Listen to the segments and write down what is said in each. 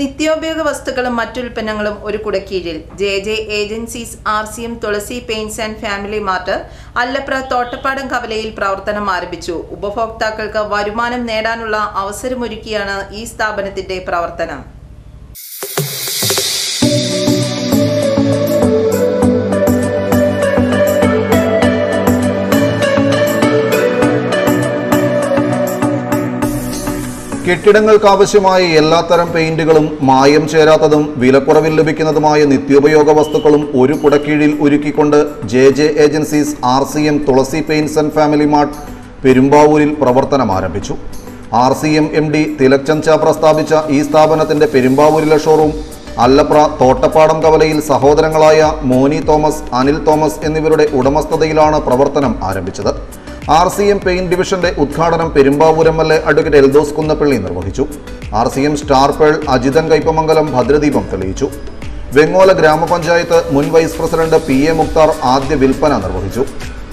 നിത്യോപയോഗ വസ്തുക്കളും മറ്റുൽപ്പന്നങ്ങളും ഒരു കുടക്കീഴിൽ J J agencies R C M Thulasi paints and family mart Allapra Thottappadam കവലയിൽ പ്രവർത്തനം ആരംഭിച്ചു. ഉപഭോക്താക്കൾക്ക് വരുമാനം നേടാനുള്ള അവസരമൊരുക്കിയാണ് ഈ സ്ഥാപനത്തിന്റെ പ്രവർത്തനം. കെട്ടിടങ്ങൾക്കാവശ്യമായ എല്ലാത്തരം പെയിന്റുകളും മായം ചേരാത്തതും വിലക്കുറവിൽ ലഭിക്കുന്നതുമായ നിത്യോപയോഗ വസ്തുക്കളും ഒരു കുടക്കീഴിൽ ഒരുക്കിക്കൊണ്ട് J J agencies R C M Thulasi paints and family mart പെരുമ്പാവൂരിൽ പ്രവർത്തനം ആരംഭിച്ചു. R C M M D Thilak ചാ പ്രസ്താവിച്ച ഈ സ്ഥാപനത്തിന്റെ പെരുമ്പാവൂരിലെ ഷോറൂം അല്ലപ്ര തോട്ടപ്പാടം കവലയിൽ സഹോദരങ്ങളായ മോനി തോമസ് അനിൽ തോമസ് എന്നിവരുടെ ഉടമസ്ഥതയിലാണ് പ്രവർത്തനം ആരംഭിച്ചത്. ആർ സി എം പെയിന്റ് ഡിവിഷന്റെ ഉദ്ഘാടനം പെരുമ്പാവൂരം L A advocate Eldhose Kunnappilly നിർവഹിച്ചു. R C M star pearl Ajithan Kaipamangalam ഭദ്രദീപം തെളിയിച്ചു. വെങ്ങോല ഗ്രാമപഞ്ചായത്ത് മുൻ vice president P A Mukthar ആദ്യ വിൽപ്പന നിർവഹിച്ചു.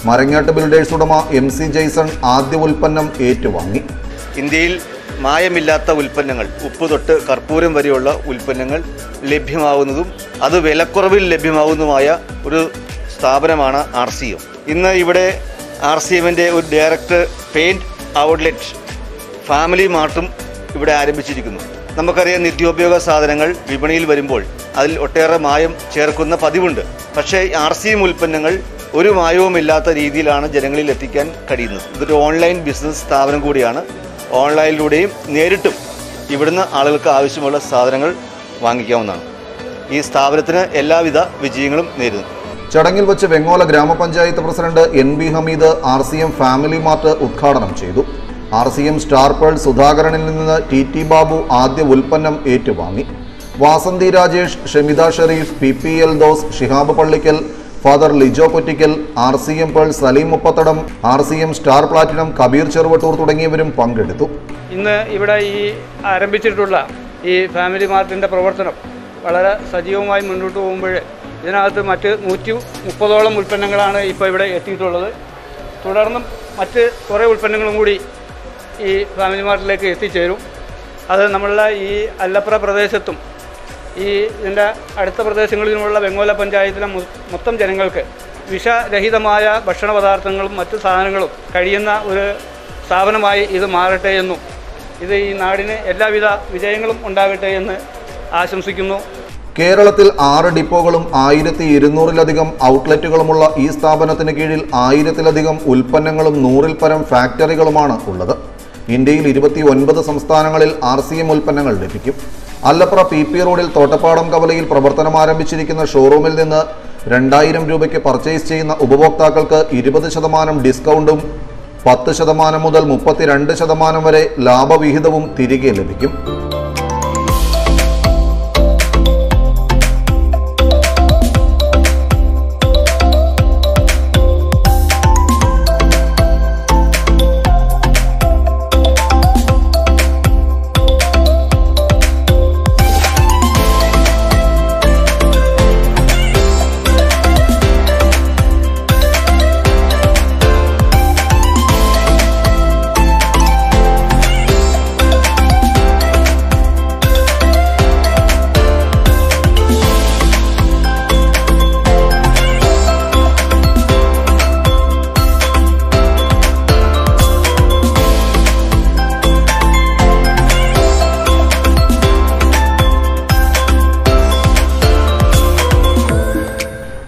മരങ്ങാട്ട് ബിൽഡേഴ്സ് ഉടമ എം സി ജെയ്സൺ ആദ്യ ഉൽപ്പന്നം ഏറ്റുവാങ്ങി. ഇന്ത്യയിൽ മായമില്ലാത്ത ഉൽപ്പന്നങ്ങൾ ഉപ്പ് തൊട്ട് കർപ്പൂരം വരെയുള്ള ഉൽപ്പന്നങ്ങൾ ലഭ്യമാവുന്നതും അത് വിലക്കുറവിൽ ലഭ്യമാവുന്നതുമായ ഒരു സ്ഥാപനമാണ് ആർ സി എം ഇന്ന് ഇവിടെ ആർ സി എമ്മിന്റെ ഒരു ഡയറക്റ്റ് പെയിന്റ് ഔട്ട്ലെറ്റ് ഫാമിലി മാർട്ടും ഇവിടെ ആരംഭിച്ചിരിക്കുന്നു. നമുക്കറിയാം നിത്യോപയോഗ സാധനങ്ങൾ വിപണിയിൽ വരുമ്പോൾ അതിൽ ഒട്ടേറെ മായം ചേർക്കുന്ന പതിവുണ്ട്. പക്ഷേ ആർ സി എം ഉൽപ്പന്നങ്ങൾ ഒരു മായവുമില്ലാത്ത രീതിയിലാണ് ജനങ്ങളിൽ എത്തിക്കാൻ കഴിയുന്നത്. ഇതൊരു ഓൺലൈൻ ബിസിനസ് സ്ഥാപനം കൂടിയാണ്. ഓൺലൈനിലൂടെയും നേരിട്ടും ഇവിടുന്ന് ആളുകൾക്ക് ആവശ്യമുള്ള സാധനങ്ങൾ വാങ്ങിക്കാവുന്നതാണ്. ഈ സ്ഥാപനത്തിന് എല്ലാവിധ വിജയങ്ങളും നേരുന്നു. ചടങ്ങിൽ വെച്ച് വെങ്ങോല ഗ്രാമപഞ്ചായത്ത് president N B Hameed R C M family mart ഉദ്ഘാടനം ചെയ്തു. R C M star pearl സുധാകരനിൽ നിന്ന് ടി ടി ബാബു ആദ്യ ഉൽപ്പന്നം ഏറ്റുവാങ്ങി. Vasanthi Rajesh Shamitha Shareef P P Eldhose Shihab Pallikkal father Lijo Pottikkal R C M pearl Saleem Muppathadam R C M star platinum Kabeer Cheruvattoor തുടങ്ങിയവരും പങ്കെടുത്തു. ഇന്ന് ഇവിടെ ഈ ആരംഭിച്ചിട്ടുള്ള ഈ ഫാമിലി മാർട്ടിന്റെ പ്രവർത്തനം വളരെ സജീവമായി മുന്നോട്ട് പോകുമ്പോൾ ഇതിനകത്ത് മറ്റ് നൂറ്റി മുപ്പതോളം ഉൽപ്പന്നങ്ങളാണ് ഇപ്പോൾ ഇവിടെ എത്തിയിട്ടുള്ളത്. തുടർന്നും മറ്റ് കുറേ ഉൽപ്പന്നങ്ങളും കൂടി ഈ ഫാമിലി മാർട്ടിലേക്ക് എത്തിച്ചേരും. അത് നമ്മളുടെ ഈ അല്ലപ്ര പ്രദേശത്തും ഈ ഇതിന്റെ അടുത്ത പ്രദേശങ്ങളിലുമുള്ള വെങ്ങോല പഞ്ചായത്തിലെ മൊത്തം ജനങ്ങൾക്ക് വിഷരഹിതമായ ഭക്ഷണ പദാർത്ഥങ്ങളും മറ്റു സാധനങ്ങളും കഴിയുന്ന ഒരു സ്ഥാപനമായി ഇത് മാറട്ടെ എന്നും ഇത് ഈ നാടിന് എല്ലാവിധ വിജയങ്ങളും ഉണ്ടാകട്ടെ എന്ന് ആശംസിക്കുന്നു. കേരളത്തിൽ ആറ് ഡിപ്പോകളും ആയിരത്തി ഇരുന്നൂറിലധികം ഔട്ട്ലെറ്റുകളുമുള്ള ഈ സ്ഥാപനത്തിന് കീഴിൽ ആയിരത്തിലധികം ഉൽപ്പന്നങ്ങളും നൂറിൽ പരം ഫാക്ടറികളുമാണ് ഉള്ളത്. ഇന്ത്യയിൽ ഇരുപത്തി ഒൻപത് സംസ്ഥാനങ്ങളിൽ ആർ സി എം ഉൽപ്പന്നങ്ങൾ ലഭിക്കും. അല്ലപ്ര പി പി റോഡിൽ തോട്ടപ്പാടം കവലയിൽ പ്രവർത്തനം ആരംഭിച്ചിരിക്കുന്ന ഷോറൂമിൽ നിന്ന് രണ്ടായിരം രൂപയ്ക്ക് പർച്ചേസ് ചെയ്യുന്ന ഉപഭോക്താക്കൾക്ക് ഇരുപത് ശതമാനം ഡിസ്കൗണ്ടും പത്ത് ശതമാനം മുതൽ മുപ്പത്തിരണ്ട് ശതമാനം വരെ ലാഭവിഹിതവും തിരികെ ലഭിക്കും.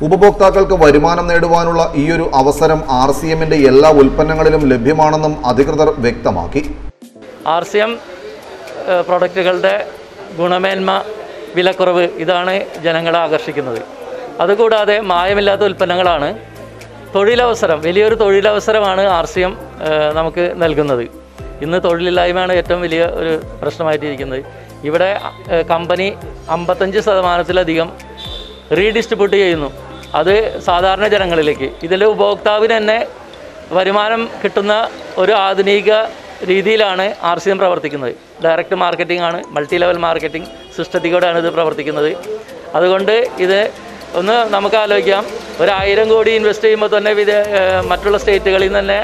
ഉപഭോക്താക്കൾക്ക് വരുമാനം നേടുവാനുള്ള ഈയൊരു അവസരം ആർ സി എമ്മിന്റെ എല്ലാ ഉൽപ്പന്നങ്ങളിലും ലഭ്യമാണെന്നും അധികൃതർ വ്യക്തമാക്കി. ആർ സി എം പ്രൊഡക്റ്റുകളുടെ ഗുണമേന്മ വിലക്കുറവ് ഇതാണ് ജനങ്ങളെ ആകർഷിക്കുന്നത്. അതുകൂടാതെ മായമില്ലാത്ത ഉൽപ്പന്നങ്ങളാണ്. തൊഴിലവസരം വലിയൊരു തൊഴിലവസരമാണ് ആർ സി എം നമുക്ക് നൽകുന്നത്. ഇന്ന് തൊഴിലില്ലായ്മയാണ് ഏറ്റവും വലിയ ഒരു പ്രശ്നമായിട്ടിരിക്കുന്നത്. ഇവിടെ കമ്പനി അമ്പത്തഞ്ച് ശതമാനത്തിലധികം റീഡിസ്ട്രിബ്യൂട്ട് ചെയ്യുന്നു. അത് സാധാരണ ജനങ്ങളിലേക്ക്. ഇതിൽ ഉപഭോക്താവിന് തന്നെ വരുമാനം കിട്ടുന്ന ഒരു ആധുനിക രീതിയിലാണ് ആർ സി എം പ്രവർത്തിക്കുന്നത്. ഡയറക്റ്റ് മാർക്കറ്റിംഗ് ആണ് മൾട്ടി ലെവൽ മാർക്കറ്റിംഗ് സിസ്റ്റത്തിലൂടെയാണ് ഇത് പ്രവർത്തിക്കുന്നത്. അതുകൊണ്ട് ഇത് ഒന്ന് നമുക്ക് ആലോചിക്കാം. ഒരായിരം കോടി ഇൻവെസ്റ്റ് ചെയ്യുമ്പോൾ തന്നെ വിദേ മറ്റുള്ള സ്റ്റേറ്റുകളിൽ നിന്ന് തന്നെ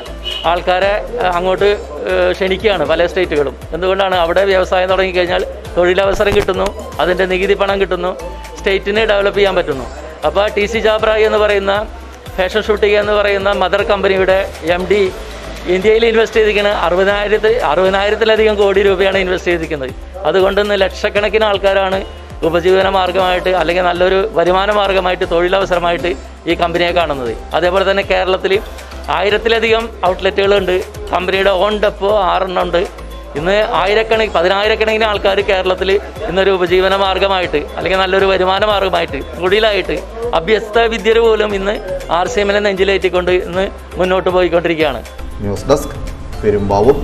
ആൾക്കാരെ അങ്ങോട്ട് ക്ഷണിക്കുകയാണ് പല സ്റ്റേറ്റുകളും. എന്തുകൊണ്ടാണ്? അവിടെ വ്യവസായം തുടങ്ങിക്കഴിഞ്ഞാൽ തൊഴിലവസരം കിട്ടുന്നു അതിന്റെ നികുതി പണം കിട്ടുന്നു സ്റ്റേറ്റിനെ ഡെവലപ്പ് ചെയ്യാൻ പറ്റുന്നു. അപ്പോൾ ടി സി ജാബ്രായി എന്ന് പറയുന്ന ഫാഷൻ ഷൂട്ടിംഗ് എന്ന് പറയുന്ന മദർ കമ്പനിയുടെ എം ഡി ഇന്ത്യയിൽ ഇൻവെസ്റ്റ് ചെയ്തിരിക്കുന്നത് അറുപതിനായിരത്തി അറുപതിനായിരത്തിലധികം കോടി രൂപയാണ് ഇൻവെസ്റ്റ് ചെയ്തിരിക്കുന്നത്. അതുകൊണ്ട് ഇന്ന് ലക്ഷക്കണക്കിന് ആൾക്കാരാണ് ഉപജീവന മാർഗമായിട്ട് അല്ലെങ്കിൽ നല്ലൊരു വരുമാന മാർഗമായിട്ട് തൊഴിലവസരമായിട്ട് ഈ കമ്പനിയെ കാണുന്നത്. അതേപോലെ തന്നെ കേരളത്തിൽ ആയിരത്തിലധികം ഔട്ട്ലെറ്റുകളുണ്ട് കമ്പനിയുടെ ഓൺ ഡെപ്പോ ആറെണ്ണം ഉണ്ട്. ഇന്ന് ആയിരക്കണക്കിന് പതിനായിരക്കണക്കിന് ആൾക്കാർ കേരളത്തിൽ ഇന്നൊരു ഉപജീവന മാർഗമായിട്ട് അല്ലെങ്കിൽ നല്ലൊരു വരുമാന മാർഗമായിട്ട് തൊഴിലായിട്ട് അഭ്യസ്ത വിദ്യർ പോലും ഇന്ന് ആർ സി എമ്മിനെ നെഞ്ചിലേറ്റിക്കൊണ്ട് ഇന്ന് മുന്നോട്ട് പോയിക്കൊണ്ടിരിക്കുകയാണ്. News desk Perumbavoor.